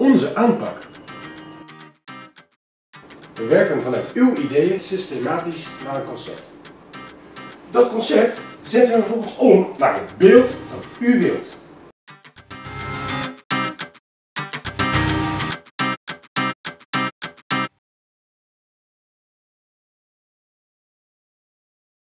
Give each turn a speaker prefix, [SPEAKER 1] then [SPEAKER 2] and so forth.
[SPEAKER 1] onze aanpak. We werken vanuit uw ideeën systematisch naar een concept. Dat concept zetten we vervolgens om naar het beeld dat u wilt.